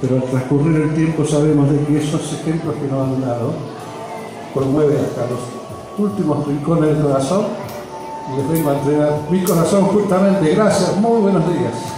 pero al transcurrir el tiempo sabemos de que esos ejemplos que nos han dado promueven hasta los últimos rincones del corazón y les vengo a entregar mi corazón justamente. Gracias, muy buenos días.